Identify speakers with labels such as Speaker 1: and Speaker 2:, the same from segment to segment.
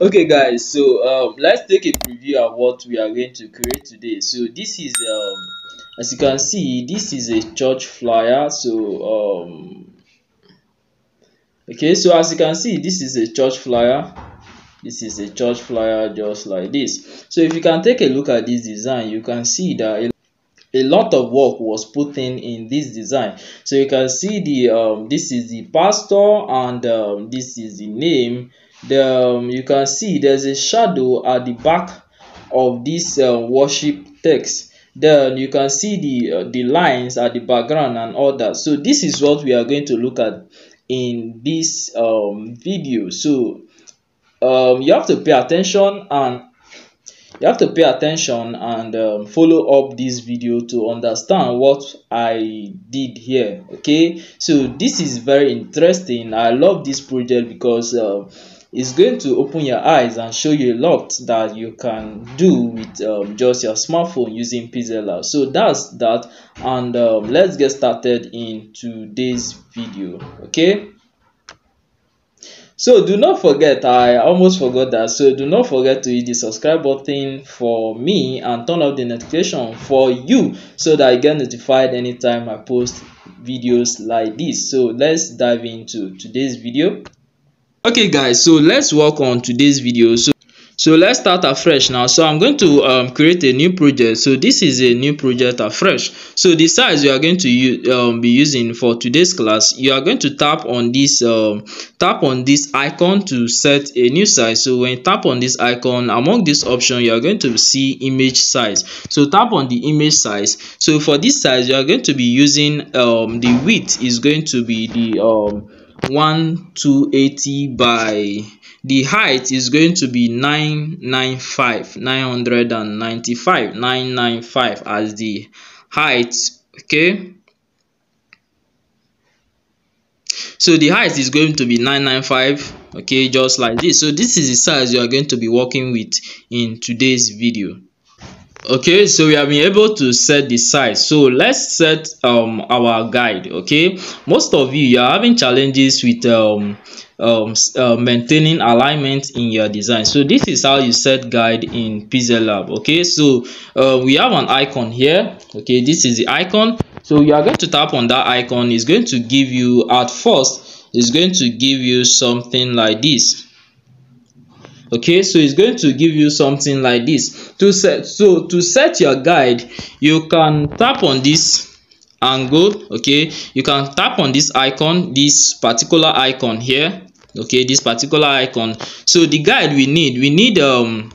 Speaker 1: okay guys so um let's take a preview of what we are going to create today. So this is um as you can see this is a church flyer. So um okay so as you can see this is a church flyer. This is a church flyer just like this. So if you can take a look at this design you can see that a a lot of work was put in in this design. So you can see the um this is the pastor and um, this is the name the um, you can see there's a shadow at the back of this uh, worship text. Then you can see the uh, the lines at the background and all that. So this is what we are going to look at in this um video. So um you have to pay attention and you have to pay attention and um, follow up this video to understand what i did here okay? So this is very interesting. I love this project because uh, it's going to open your eyes and show you a lot that you can do with um, just your smartphone using Pixel So that's that and um, let's get started in today's video okay? So do not forget i almost forgot that so do not forget to hit the subscribe button for me and turn on the notification for you so that you get notified anytime i post videos like this. So let's dive into today's video okay guys so let's work on today's video. So so let's start afresh now. So i'm going to um, create a new project. So this is a new project afresh. So the size you are going to um, be using for today's class you are going to tap on this um, tap on this icon to set a new size. So when you tap on this icon among this option you are going to see image size. So tap on the image size. So for this size you are going to be using um, the width is going to be the um, one two eighty by the height is going to be nine nine five nine hundred and ninety five nine nine five as the height okay? So the height is going to be 995 okay just like this. So this is the size you are going to be working with in today's video okay so we have been able to set the size. So let's set um our guide okay? Most of you you are having challenges with um um, uh, maintaining alignment in your design. So this is how you set guide in pixel lab okay? So uh, we have an icon here okay? This is the icon. So you are going to tap on that icon. It's going to give you at first it's going to give you something like this okay so it's going to give you something like this. To set so to set your guide you can tap on this angle okay? You can tap on this icon this particular icon here okay? This particular icon. So the guide we need we need um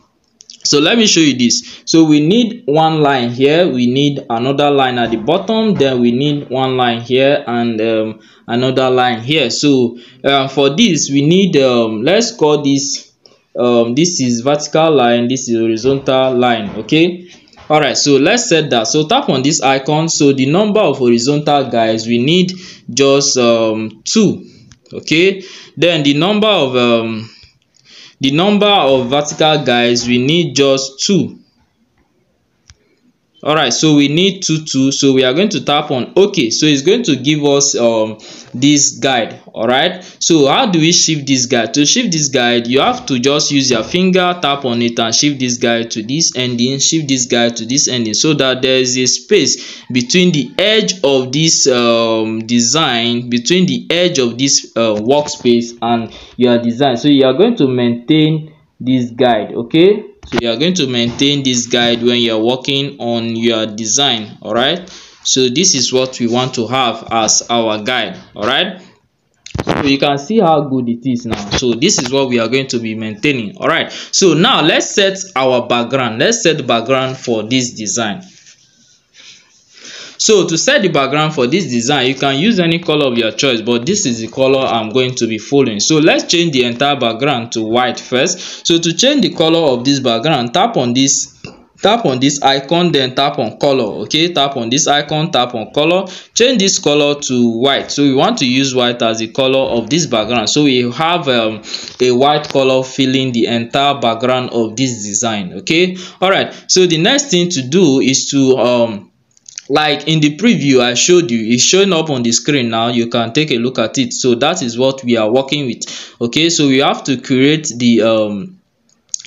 Speaker 1: so let me show you this. So we need one line here we need another line at the bottom then we need one line here and um, another line here. So uh, for this we need um, let's call this um this is vertical line this is horizontal line okay? All right so let's set that. So tap on this icon. So the number of horizontal guys we need just um two okay? Then the number of um the number of vertical guys we need just two all right so we need two two so we are going to tap on okay so it's going to give us um this guide. All right so how do we shift this guide? To shift this guide you have to just use your finger tap on it and shift this guide to this ending shift this guide to this ending so that there is a space between the edge of this um design between the edge of this uh, workspace and your design. So you are going to maintain this guide okay so you are going to maintain this guide when you're working on your design all right so this is what we want to have as our guide all right so you can see how good it is now. So this is what we are going to be maintaining all right so now let's set our background. Let's set background for this design so to set the background for this design you can use any color of your choice but this is the color i'm going to be following so let's change the entire background to white first. So to change the color of this background tap on this tap on this icon then tap on color okay? Tap on this icon tap on color. Change this color to white. So we want to use white as the color of this background. So we have um, a white color filling the entire background of this design okay? All right so the next thing to do is to um like in the preview i showed you it's showing up on the screen now. You can take a look at it. So that is what we are working with. Okay so we have to create the um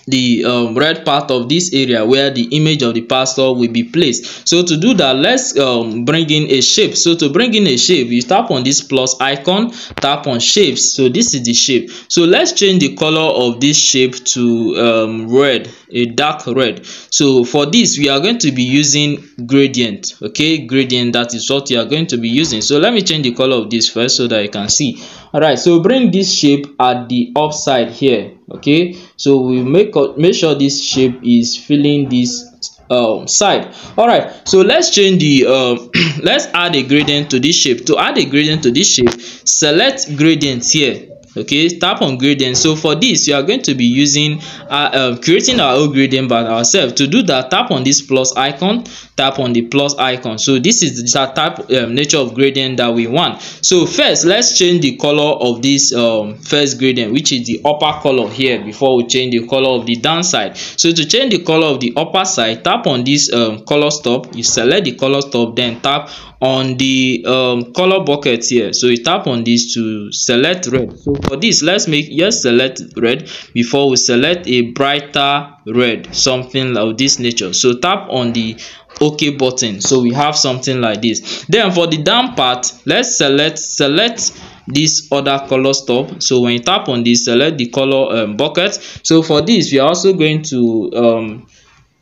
Speaker 1: the um, red part of this area where the image of the pastor will be placed. So to do that let's um, bring in a shape. So to bring in a shape you tap on this plus icon tap on shapes. So this is the shape. So let's change the color of this shape to um, red a dark red. So for this we are going to be using gradient okay? Gradient that is what you are going to be using. So let me change the color of this first so that you can see. All right so bring this shape at the upside here okay? So we make make sure this shape is filling this um side. All right so let's change the um let's add a gradient to this shape. To add a gradient to this shape select gradient here okay tap on gradient. So for this you are going to be using uh, uh, creating our own gradient by ourselves. To do that tap on this plus icon tap on the plus icon. So this is the type um, nature of gradient that we want. So first let's change the color of this um, first gradient which is the upper color here before we change the color of the downside. So to change the color of the upper side tap on this um, color stop. You select the color stop then tap on the um, color bucket here. So you tap on this to select red. So for this let's make yes select red before we select a brighter red something of this nature. So tap on the ok button. So we have something like this. Then for the down part let's select select this other color stop. So when you tap on this select the color um, bucket. So for this we are also going to um,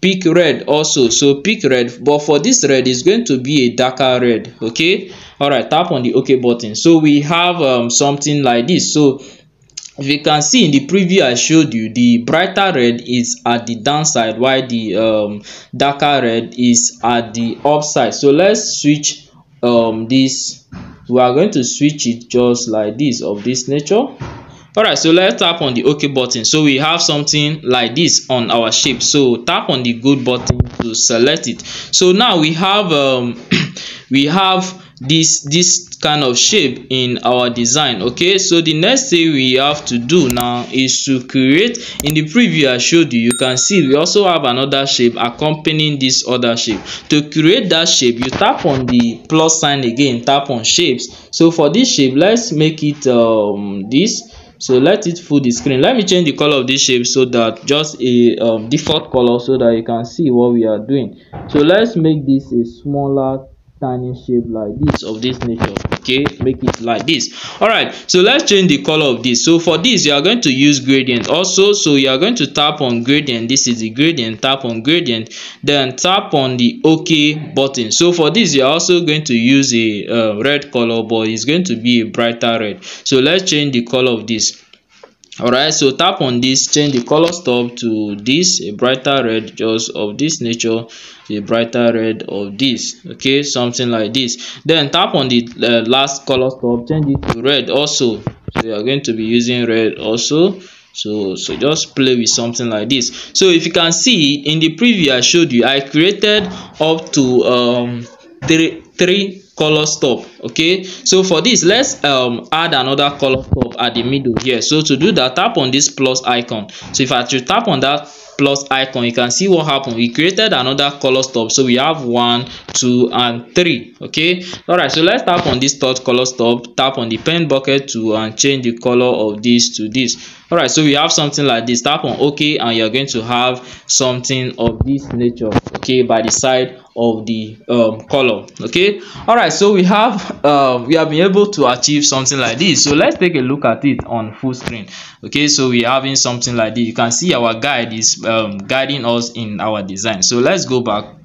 Speaker 1: pick red also. So pick red but for this red is going to be a darker red okay? All right tap on the ok button. So we have um, something like this. So if you can see in the preview i showed you the brighter red is at the downside while the um, darker red is at the upside. So let's switch um, this. We are going to switch it just like this of this nature alright so let's tap on the ok button. So we have something like this on our shape. So tap on the good button to select it. So now we have um, we have this this kind of shape in our design okay? So the next thing we have to do now is to create in the preview i showed you you can see we also have another shape accompanying this other shape. To create that shape you tap on the plus sign again tap on shapes. So for this shape let's make it um this so let it full the screen. Let me change the color of this shape so that just a um, default color so that you can see what we are doing. So let's make this a smaller tiny shape like this of this nature okay make it like this. All right so let's change the color of this. So for this you are going to use gradient also. So you are going to tap on gradient. This is the gradient. Tap on gradient. Then tap on the ok button. So for this you are also going to use a uh, red color but it's going to be a brighter red. So let's change the color of this alright so tap on this change the color stop to this a brighter red just of this nature a brighter red of this. Okay something like this. Then tap on the uh, last color stop change it to red also. So you are going to be using red also. So so just play with something like this. So if you can see in the preview i showed you i created up to um three three color stop okay? So for this let's um add another color stop at the middle here. So to do that tap on this plus icon. So if i should tap on that plus icon you can see what happened. We created another color stop. So we have one two and three okay? All right so let's tap on this third color stop. Tap on the pen bucket to and change the color of this to this all right so we have something like this. Tap on ok and you're going to have something of this nature okay by the side of the um, color okay all right so we have uh, we have been able to achieve something like this. So let's take a look at it on full screen okay so we're having something like this. You can see our guide is um, guiding us in our design. So let's go back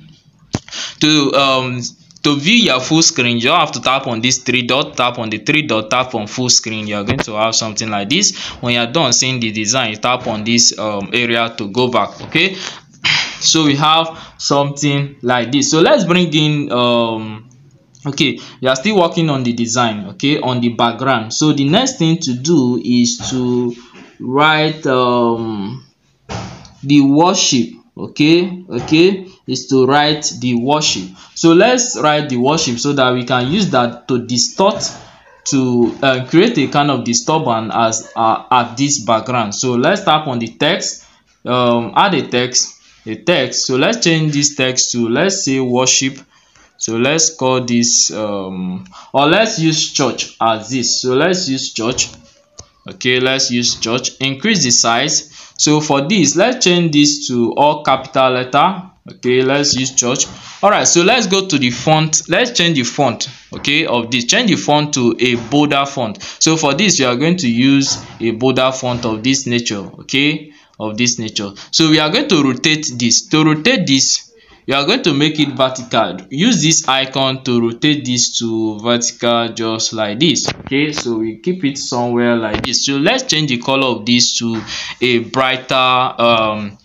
Speaker 1: to um to view your full screen you have to tap on this three dot tap on the three dot tap on full screen. You're going to have something like this. When you're done seeing the design you tap on this um, area to go back okay? So we have something like this. So let's bring in um okay you are still working on the design okay on the background. So the next thing to do is to write um the worship okay okay is to write the worship. So let's write the worship so that we can use that to distort to uh, create a kind of disturbance as uh, at this background. So let's tap on the text um add a text a text. So let's change this text to let's say worship. So let's call this um or let's use church as this. So let's use church. Okay let's use church. Increase the size. So for this let's change this to all capital letter okay let's use church. All right so let's go to the font. Let's change the font okay of this. Change the font to a bolder font. So for this we are going to use a bolder font of this nature okay of this nature. So we are going to rotate this. To rotate this you are going to make it vertical. Use this icon to rotate this to vertical just like this okay? So we keep it somewhere like this. So let's change the color of this to a brighter um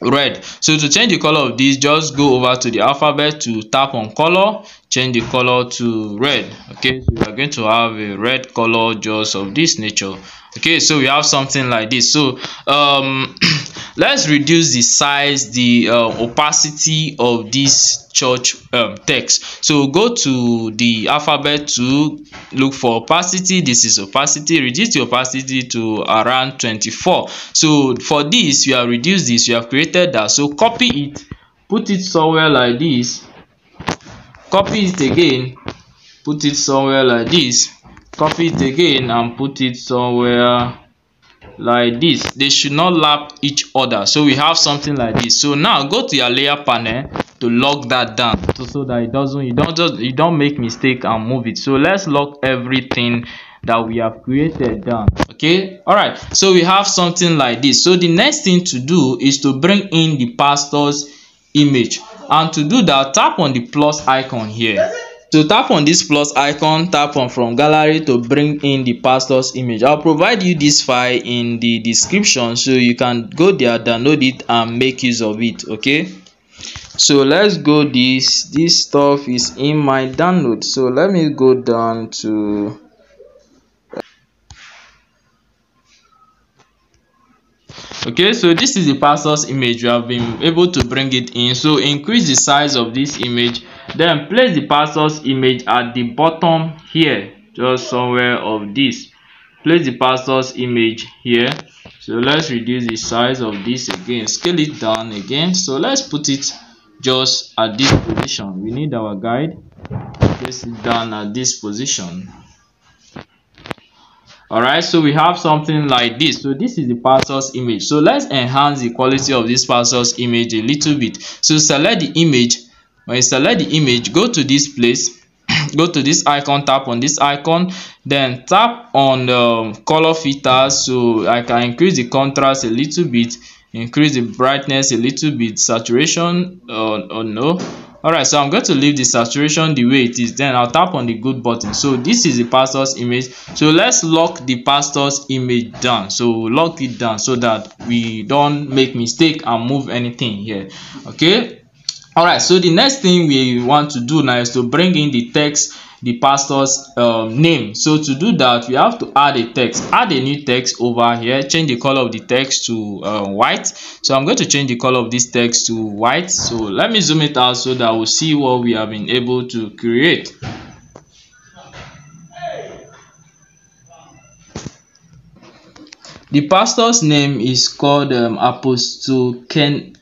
Speaker 1: red. So to change the color of this just go over to the alphabet to tap on color change the color to red. Okay so we are going to have a red color just of this nature. Okay so we have something like this. So um let's reduce the size the uh, opacity of this church um, text. So go to the alphabet to look for opacity. This is opacity. Reduce the opacity to around 24 so for this you have reduced this. You have created that. So copy it. Put it somewhere like this copy it again put it somewhere like this. Copy it again and put it somewhere like this. They should not lap each other. So we have something like this. So now go to your layer panel to lock that down. So, so that it doesn't you don't just you don't make mistake and move it. So let's lock everything that we have created down. Okay? All right so we have something like this. So the next thing to do is to bring in the pastor's image and to do that tap on the plus icon here. To tap on this plus icon tap on from gallery to bring in the pastor's image. I'll provide you this file in the description so you can go there download it and make use of it okay? So let's go this this stuff is in my download. So let me go down to okay so this is the pastor's image. You have been able to bring it in. So increase the size of this image. Then place the pastor's image at the bottom here just somewhere of this. Place the pastor's image here. So let's reduce the size of this again. Scale it down again. So let's put it just at this position. We need our guide. Place it down at this position all right so we have something like this. So this is the pastor's image. So let's enhance the quality of this pastor's image a little bit. So select the image. When you select the image go to this place. Go to this icon tap on this icon then tap on um, color filter so i can increase the contrast a little bit increase the brightness a little bit saturation uh, or no alright so i'm going to leave the saturation the way it is then i'll tap on the good button. So this is the pastor's image. So let's lock the pastor's image down. So lock it down so that we don't make mistake and move anything here. Okay alright so the next thing we want to do now is to bring in the text the pastor's um, name. So to do that we have to add a text. Add a new text over here. Change the color of the text to uh, white. So i'm going to change the color of this text to white. So let me zoom it out so that we'll see what we have been able to create. The pastor's name is called um, apostle ken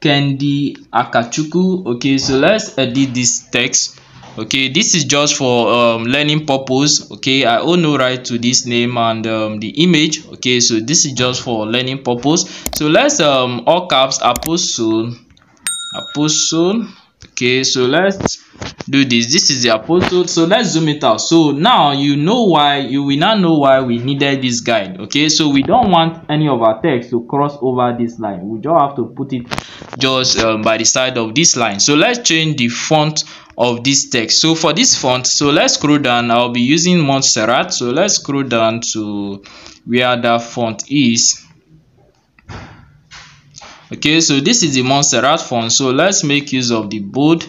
Speaker 1: kendi akachukwu. Okay so let's edit this text. Okay this is just for um, learning purpose. Okay i own no right to this name and um, the image. Okay so this is just for learning purpose. So let's um all caps apostle. Apostle okay so let's do this. This is the apostle. So let's zoom it out. So now you know why you will now know why we needed this guide. Okay so we don't want any of our text to cross over this line. We just have to put it just um, by the side of this line. So let's change the font of this text. So for this font so let's scroll down. I'll be using montserrat. So let's scroll down to where that font is okay so this is the montserrat font. So let's make use of the bold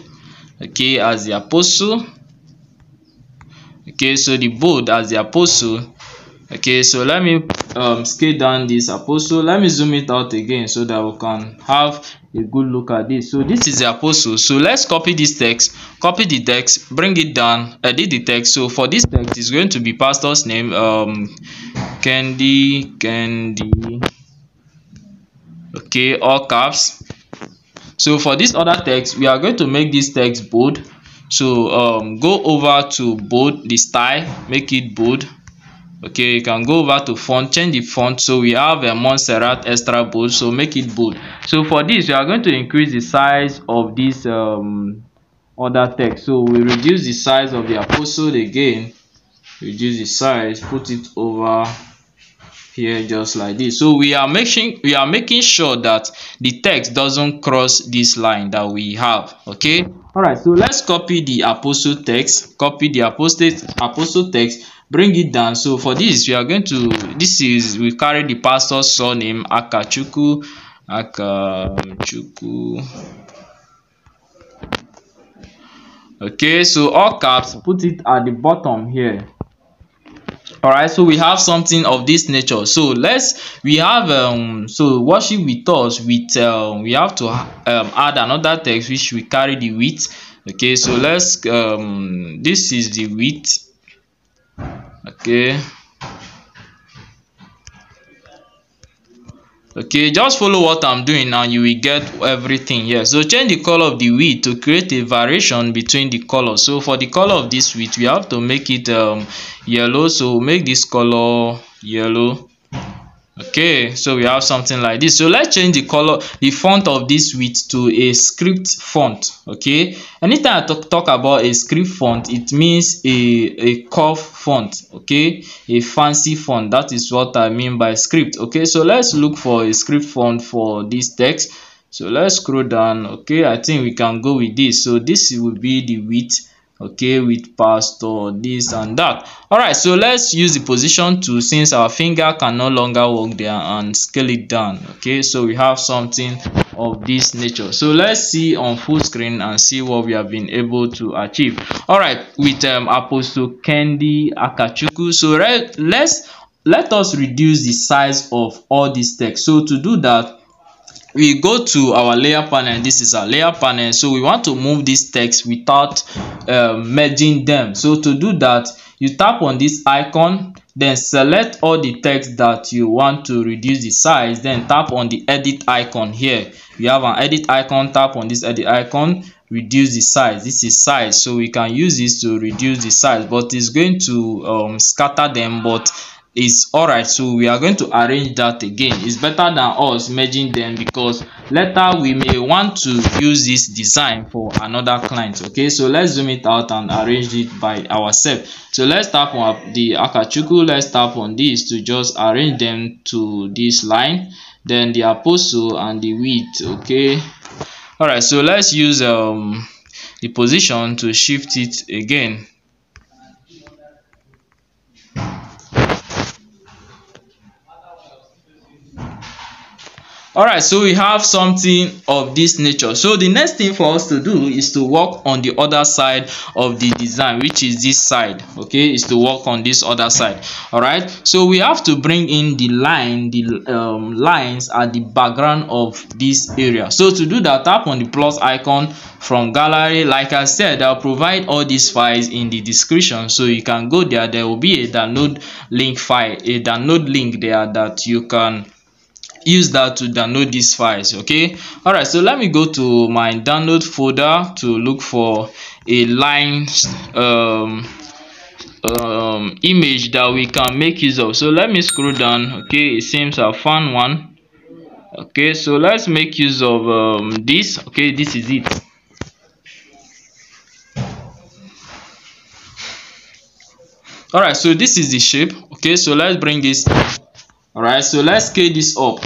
Speaker 1: okay as the apostle. Okay so the bold as the apostle. Okay so let me um, scale down this apostle. Let me zoom it out again so that we can have a good look at this. So this is the apostle. So let's copy this text copy the text bring it down edit the text. So for this text is going to be pastor's name um candy candy okay all caps. So for this other text we are going to make this text bold. So um go over to bold the style make it bold. Okay you can go over to font change the font. So we have a montserrat extra bold so make it bold. So for this we are going to increase the size of this um other text. So we reduce the size of the apostle again. Reduce the size put it over here just like this. So we are making we are making sure that the text doesn't cross this line that we have okay? All right so let's copy the apostle text copy the apostle apostle text bring it down. So for this we are going to this is we carry the pastor's surname akachukwu akachukwu. Okay so all caps put it at the bottom here all right so we have something of this nature. So let's we have um so worship with us with um we have to um, add another text which we carry the width. Okay so let's um this is the width. Okay okay just follow what i'm doing now you will get everything here so change the color of the width to create a variation between the colors. So for the color of this width we have to make it um yellow. So make this color yellow okay so we have something like this. So let's change the color the font of this width to a script font okay? Anytime i talk, talk about a script font it means a a curve font okay? A fancy font. That is what i mean by script okay? So let's look for a script font for this text. So let's scroll down okay? I think we can go with this. So this will be the width okay with pastor this and that. All right so let's use the position tool since our finger can no longer work there and scale it down okay? So we have something of this nature. So let's see on full screen and see what we have been able to achieve. All right with um apostle kendi akachuku. So let's let us reduce the size of all this text so to do that we go to our layer panel. This is our layer panel. So we want to move this text without uh, merging them. So to do that you tap on this icon then select all the text that you want to reduce the size then tap on the edit icon here. You have an edit icon. Tap on this edit icon reduce the size. This is size. So we can use this to reduce the size but it's going to um, scatter them. But is alright so we are going to arrange that again. It's better than us merging them because later we may want to use this design for another client okay? So let's zoom it out and arrange it by ourselves. So let's tap on the akachuku let's tap on this to just arrange them to this line then the apostle and the width okay? All right so let's use um the position to shift it again all right so we have something of this nature. So the next thing for us to do is to work on the other side of the design which is this side okay? Is to work on this other side all right? So we have to bring in the line the um, lines at the background of this area. So to do that tap on the plus icon from gallery. Like i said i'll provide all these files in the description. So you can go there. There will be a download link file a download link there that you can use that to download these files okay? All right so let me go to my download folder to look for a line um, um, image that we can make use of. So let me scroll down okay? It seems i found one. Okay so let's make use of um, this okay? This is it. All right so this is the shape okay? So let's bring this all right so let's scale this up.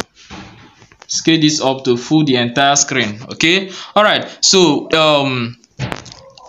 Speaker 1: Scale this up to full the entire screen okay? All right so um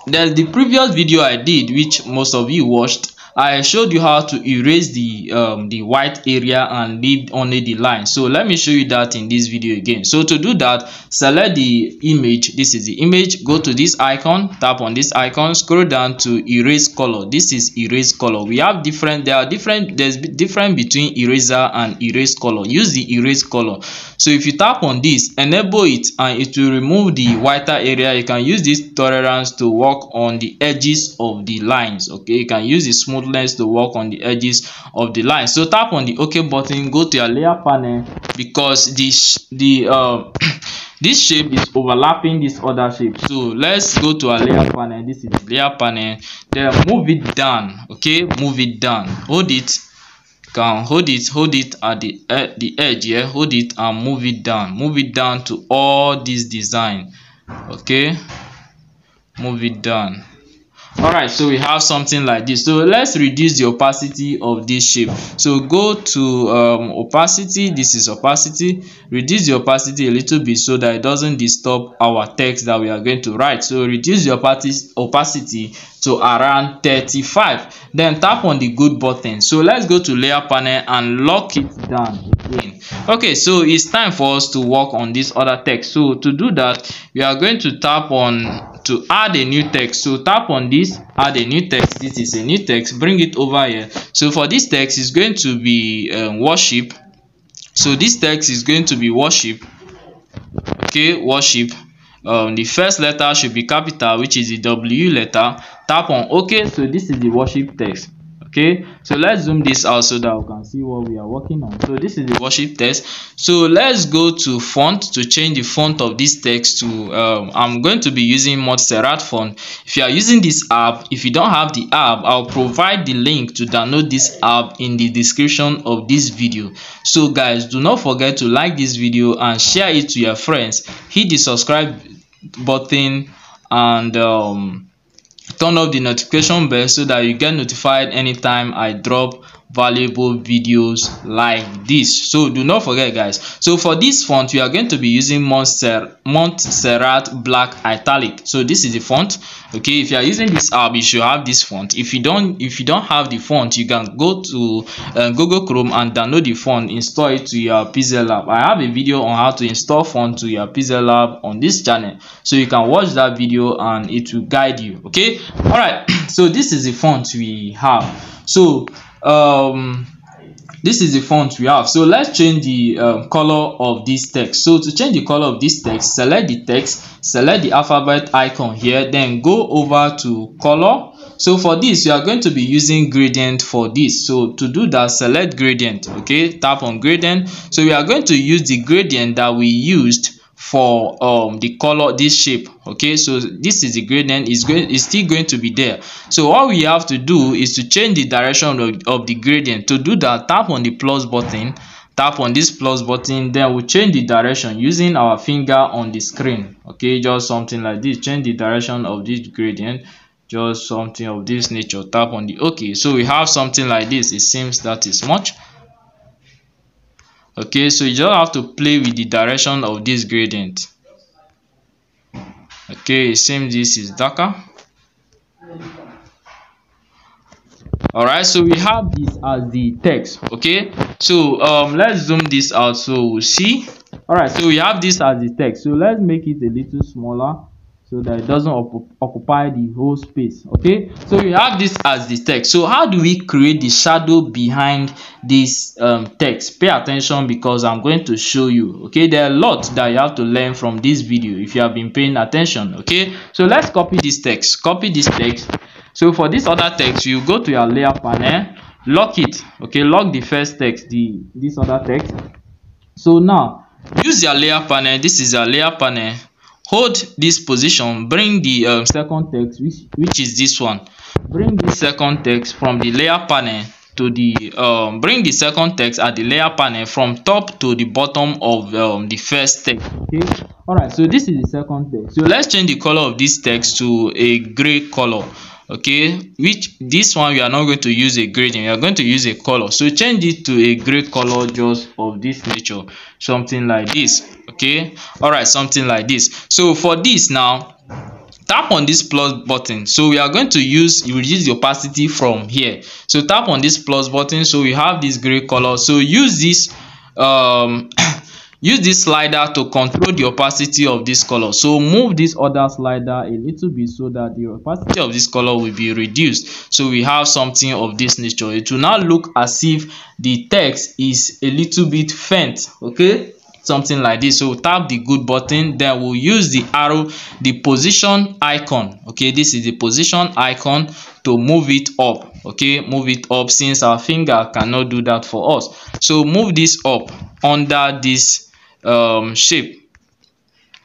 Speaker 1: there's the previous video i did which most of you watched I showed you how to erase the um, the white area and leave only the line. So let me show you that in this video again. So to do that, select the image. This is the image. Go to this icon, tap on this icon, scroll down to erase color. This is erase color. We have different, there are different, there's different between eraser and erase color. Use the erase color. So if you tap on this, enable it and it will remove the whiter area. You can use this tolerance to work on the edges of the lines. Okay, you can use the smooth smoothness to work on the edges of the line. So tap on the ok button go to your layer panel because this the uh, this shape is overlapping this other shape. So let's go to our layer panel. This is layer panel. Then move it down okay move it down. Hold it. Can hold it hold it at the uh, the edge here hold it and move it down. Move it down to all this design okay move it down all right so we have something like this. So let's reduce the opacity of this shape. So go to um, opacity. This is opacity. Reduce the opacity a little bit so that it doesn't disturb our text that we are going to write. So reduce the opacity to around 35 then tap on the good button. So let's go to layer panel and lock it down again. Okay so it's time for us to work on this other text. So to do that we are going to tap on to add a new text. So tap on this add a new text. This is a new text. Bring it over here. So for this text is going to be um, worship. So this text is going to be worship. Okay worship. Um, the first letter should be capital which is the w letter. Tap on ok. So this is the worship text okay so let's zoom this out so that we can see what we are working on. So this is the worship text. So let's go to font to change the font of this text to um, i'm going to be using montserrat font. If you are using this app if you don't have the app i'll provide the link to download this app in the description of this video. So guys do not forget to like this video and share it to your friends. Hit the subscribe button and um turn off the notification bell so that you get notified anytime i drop valuable videos like this. So do not forget guys. So for this font we are going to be using montserrat black italic. So this is the font. Okay if you are using this app you should have this font. If you don't if you don't have the font you can go to uh, google chrome and download the font install it to your pixel lab. I have a video on how to install font to your pixel lab on this channel. So you can watch that video and it will guide you. Okay? All right. So this is the font we have. So um this is the font we have. So let's change the um, color of this text. So to change the color of this text select the text select the alphabet icon here then go over to color. So for this you are going to be using gradient for this. So to do that select gradient okay? Tap on gradient. So we are going to use the gradient that we used for um the color this shape okay? So this is the gradient is going is still going to be there. So all we have to do is to change the direction of, of the gradient. To do that tap on the plus button tap on this plus button then we'll change the direction using our finger on the screen okay? Just something like this. Change the direction of this gradient just something of this nature. Tap on the okay so we have something like this. It seems that is much okay so you just have to play with the direction of this gradient. Okay seems this is darker. All right so we have this as the text okay? So um let's zoom this out so we'll see. All right so we have this as the text. So let's make it a little smaller so that it doesn't occupy the whole space okay? So we have this as the text. So how do we create the shadow behind this um, text? Pay attention because i'm going to show you okay? There are a lot that you have to learn from this video if you have been paying attention okay? So let's copy this text. Copy this text. So for this other text you go to your layer panel lock it okay? Lock the first text the this other text. So now use your layer panel. This is your layer panel hold this position. Bring the um, second text which which is this one. Bring the second text from the layer panel to the um, bring the second text at the layer panel from top to the bottom of um, the first text. Okay? All right so this is the second text. So let's change the color of this text to a gray color okay which this one we are not going to use a gradient we are going to use a color. So change it to a gray color just of this nature something like this. Okay all right something like this. So for this now tap on this plus button. So we are going to use reduce the opacity from here. So tap on this plus button. So we have this gray color. So use this um use this slider to control the opacity of this color. So move this other slider a little bit so that the opacity of this color will be reduced. So we have something of this nature. It will now look as if the text is a little bit faint okay? Something like this. So tap the good button then we'll use the arrow the position icon okay? This is the position icon to move it up okay? Move it up since our finger cannot do that for us. So move this up under this um, shape.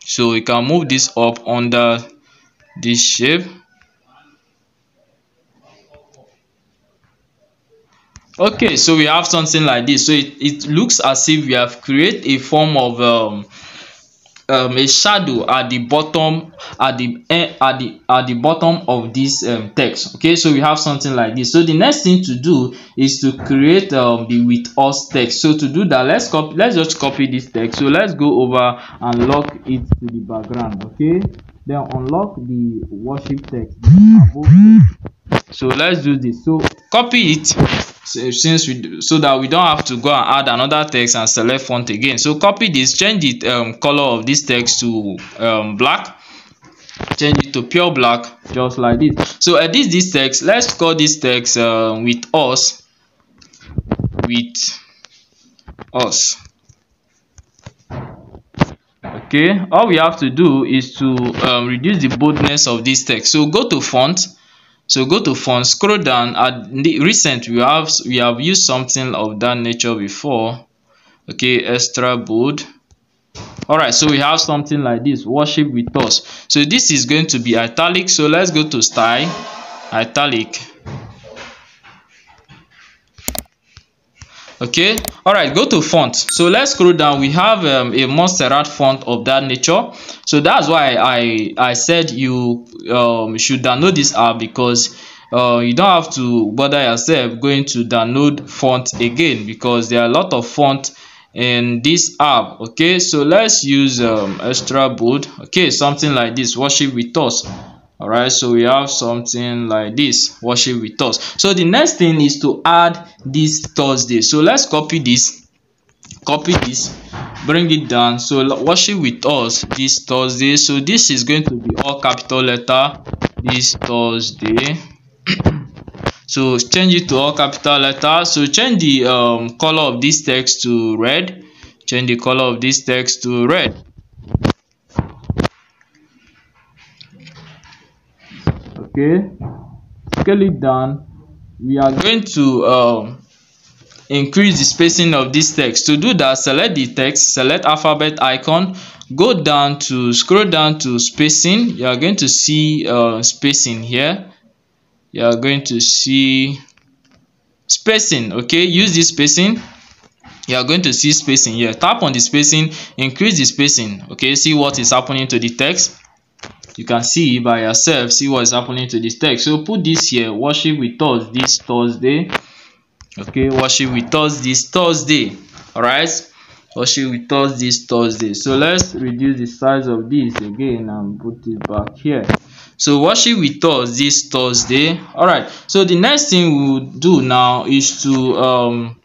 Speaker 1: So we can move this up under this shape. Okay so we have something like this. So it, it looks as if we have created a form of um, um, a shadow at the bottom at the eh, at the at the bottom of this um, text okay? So we have something like this. So the next thing to do is to create um, the with us text. So to do that let's copy let's just copy this text. So let's go over and lock it to the background okay? Then unlock the worship text. So let's do this. So copy it since we so that we don't have to go and add another text and select font again. So copy this change the um, color of this text to um, black. Change it to pure black just like this. So edit this this text. Let's call this text uh, with us with us. Okay all we have to do is to um, reduce the boldness of this text. So go to font so go to font scroll down. At recent we have we have used something of that nature before. Okay extra bold. All right so we have something like this worship with us. So this is going to be italic. So let's go to style italic. Okay all right go to font. So let's scroll down. We have um, a montserrat font of that nature. So that's why i i said you um, should download this app because uh, you don't have to bother yourself going to download font again because there are a lot of font in this app okay? So let's use um, extra bold okay? Something like this worship with us all right so we have something like this worship with us. So the next thing is to add this thursday. So let's copy this copy this bring it down. So worship with us this thursday. So this is going to be all capital letter this thursday. So change it to all capital letter. So change the um, color of this text to red. Change the color of this text to red. Okay. Scale it down. We are going to um, increase the spacing of this text. To do that select the text select alphabet icon go down to scroll down to spacing. You are going to see uh, spacing here. You are going to see spacing okay? Use this spacing. You are going to see spacing here. Tap on the spacing increase the spacing okay? See what is happening to the text. You can see by yourself see what is happening to this text. So put this here worship with us this thursday okay worship with us this thursday. All right worship with us this thursday. So let's reduce the size of this again and put it back here. So worship with us this thursday. All right so the next thing we will do now is to um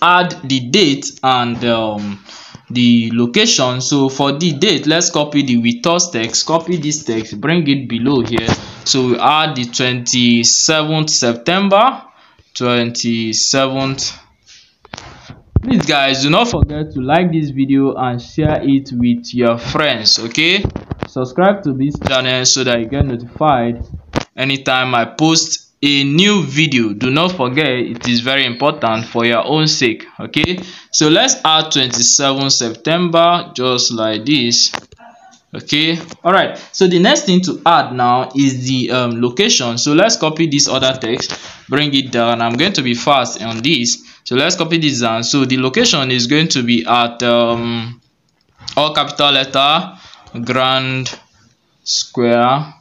Speaker 1: add the date and um the location. So for the date let's copy the with us text. Copy this text. Bring it below here. So we add the 27th september 27th please guys do not forget to like this video and share it with your friends okay? Subscribe to this channel so that you get notified anytime i post a new video. Do not forget it is very important for your own sake okay? So let's add 27 september just like this okay? All right so the next thing to add now is the um, location. So let's copy this other text bring it down. I'm going to be fast on this. So let's copy this down. So the location is going to be at um, all capital letter grand square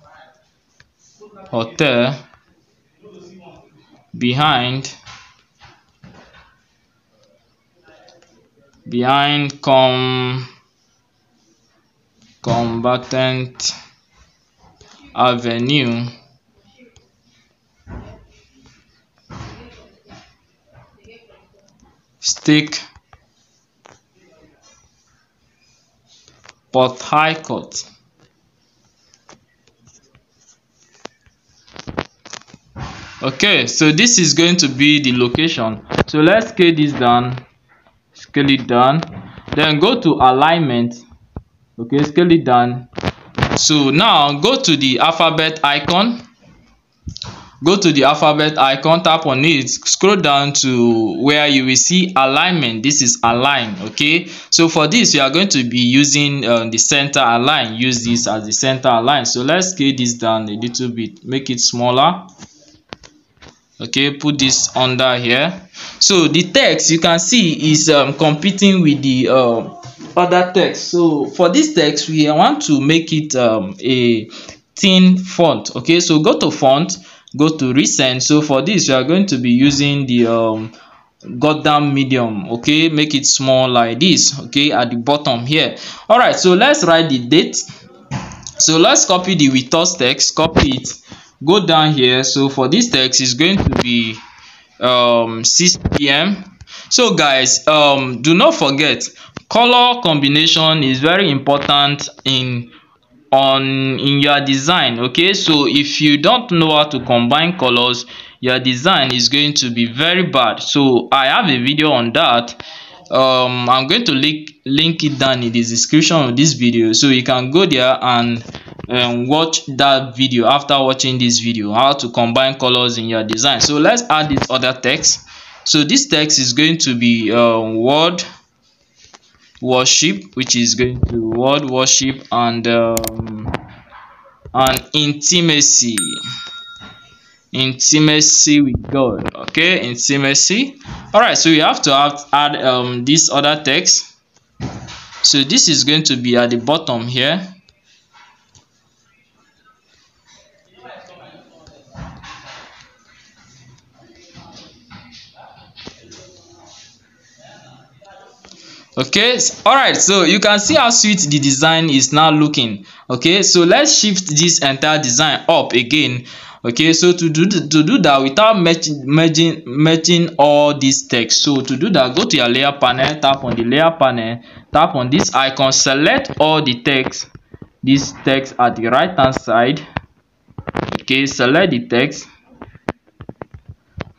Speaker 1: hotel behind behind com combatant avenue stick port harcourt okay so this is going to be the location. So let's scale this down scale it down then go to alignment. Okay scale it down. So now go to the alphabet icon go to the alphabet icon tap on it scroll down to where you will see alignment. This is align okay? So for this we are going to be using uh, the center align. Use this as the center align. So let's scale this down a little bit. Make it smaller. Okay put this under here. So the text you can see is um, competing with the um, other text. So for this text we want to make it um, a thin font okay? So go to font go to recent. So for this you are going to be using the um, gotham medium okay? Make it small like this okay? At the bottom here. All right so let's write the date. So let's copy the with us text. Copy it. Go down here. So for this text is going to be um 6 p.m so guys um do not forget color combination is very important in on in your design okay? So if you don't know how to combine colors your design is going to be very bad. So i have a video on that. Um i'm going to link link it down in the description of this video. So you can go there and um, watch that video after watching this video how to combine colors in your design. So let's add this other text. So this text is going to be um, word worship which is going to word worship and um, and intimacy. Intimacy with god okay? Intimacy. All right so we have to have, add um this other text. So this is going to be at the bottom here okay all right so you can see how sweet the design is now looking. Okay so let's shift this entire design up again. Okay so to do to do that without merging merging merging all this text. So to do that go to your layer panel tap on the layer panel tap on this icon select all the text. This text at the right hand side. Okay select the text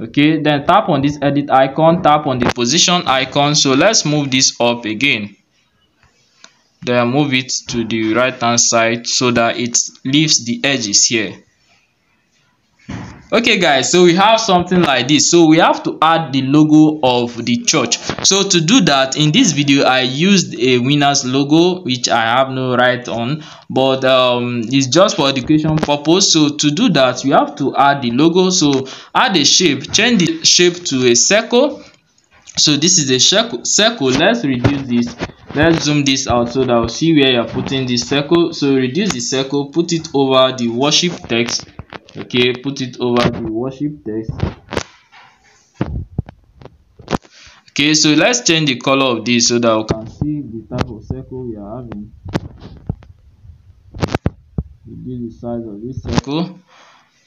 Speaker 1: okay then tap on this edit icon tap on the position icon. So let's move this up again. Then move it to the right hand side so that it leaves the edges here okay guys so we have something like this. So we have to add the logo of the church. So to do that in this video i used a winners logo which i have no right on but um it's just for education purpose. So to do that you have to add the logo. So add a shape change the shape to a circle. So this is a circle let's reduce this. Let's zoom this out so that we'll see where you're putting this circle. So reduce the circle put it over the worship text okay put it over. The worship text okay so let's change the color of this so that we can see the type of circle we are having. Reduce the size of this circle.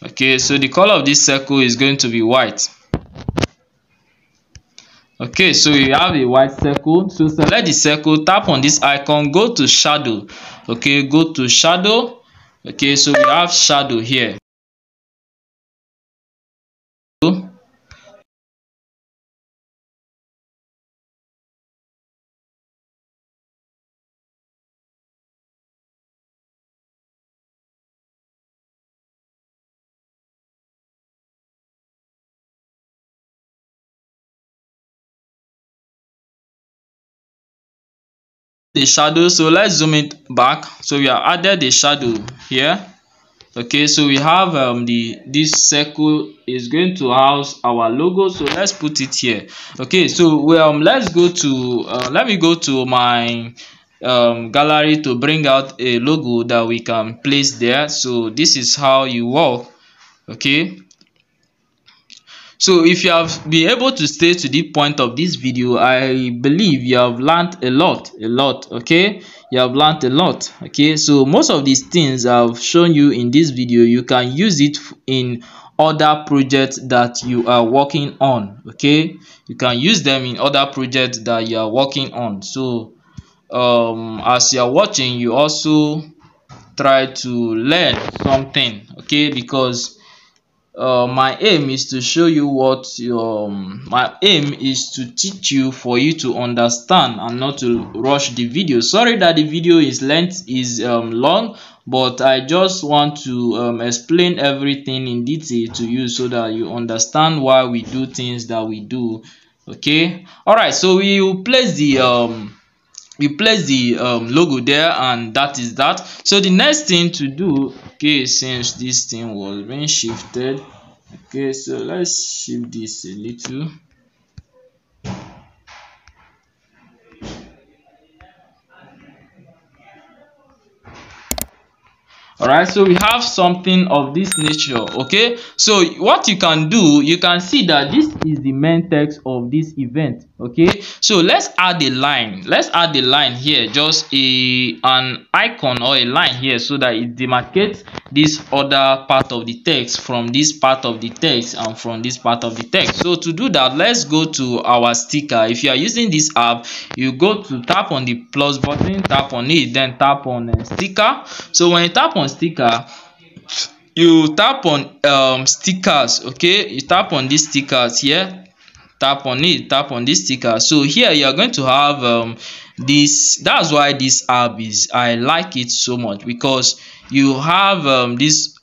Speaker 1: Okay so the color of this circle is going to be white. Okay so you have a white circle. So select the circle tap on this icon. Go to shadow. Okay go to shadow. Okay so we have shadow here the shadow. So let's zoom it back. So we have added the shadow here. Okay so we have um the this circle is going to house our logo. So let's put it here. Okay so well um, let's go to uh, let me go to my um, gallery to bring out a logo that we can place there. So this is how you work. Okay so if you have been able to stay to the point of this video i believe you have learned a lot a lot okay? You have learned a lot okay? So most of these things i've shown you in this video you can use it in other projects that you are working on okay? You can use them in other projects that you are working on. So um as you are watching you also try to learn something okay? Because uh, my aim is to show you what um, my aim is to teach you for you to understand and not to rush the video. Sorry that the video is length is um, long but i just want to um, explain everything in detail to you so that you understand why we do things that we do okay? All right so we will place the um we place the um, logo there and that is that. So the next thing to do okay since this thing was being shifted okay so let's shift this a little all right so we have something of this nature okay? So what you can do you can see that this is the main text of this event okay? So let's add a line. Let's add a line here just a an icon or a line here so that it demarcates this other part of the text from this part of the text and from this part of the text. So to do that let's go to our sticker. If you are using this app you go to tap on the plus button tap on it then tap on uh, sticker. So when you tap on on sticker you tap on um stickers okay? You tap on these stickers here. Tap on it tap on this sticker. So here you are going to have um this that's why this app is i like it so much because you have um this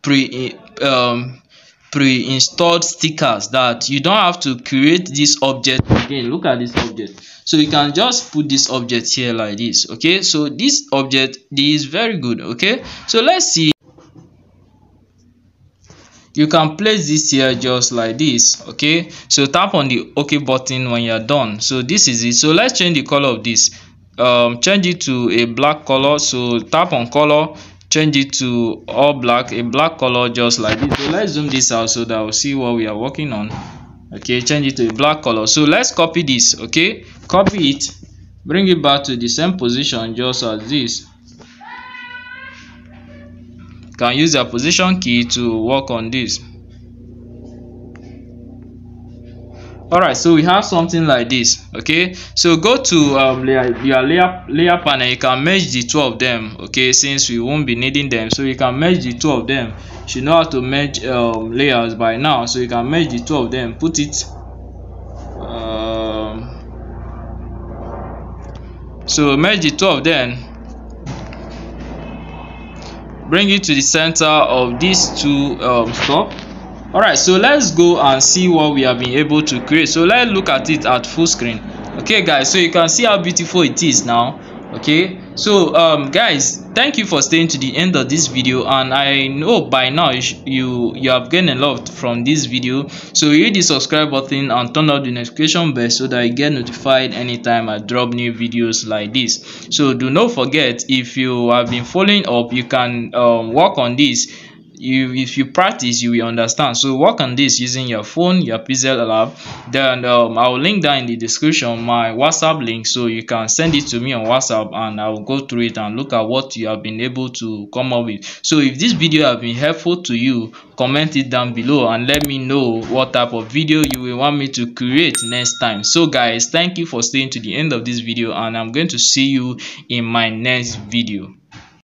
Speaker 1: pre um pre-installed stickers that you don't have to create this object again. Look at this object. So you can just put this object here like this okay? So this object is very good okay? So let's see. You can place this here just like this okay? So tap on the ok button when you're done. So this is it. So let's change the color of this. Um change it to a black color. So tap on color change it to all black a black color just like this. So let's zoom this out so that we'll see what we are working on. Okay change it to a black color. So let's copy this okay? Copy it. Bring it back to the same position just as this. Can use the position key to work on this all right so we have something like this okay? So go to um, layer, your layer layer panel you can merge the two of them okay since we won't be needing them. So you can merge the two of them. You should know how to merge um, layers by now. So you can merge the two of them put it um, so merge the two of them. Bring it to the center of these two um, stuff all right so let's go and see what we have been able to create. So let's look at it at full screen. Okay guys so you can see how beautiful it is now. Okay so um guys thank you for staying to the end of this video. And i know by now you you, have gained a lot from this video. So hit the subscribe button and turn on the notification bell so that you get notified anytime i drop new videos like this. So do not forget if you have been following up you can um, work on this you if you practice you will understand. So work on this using your phone your pixel lab. Then um, i will link down in the description my whatsapp link so you can send it to me on whatsapp and i will go through it and look at what you have been able to come up with. So if this video have been helpful to you comment it down below and let me know what type of video you will want me to create next time. So guys thank you for staying to the end of this video and i'm going to see you in my next video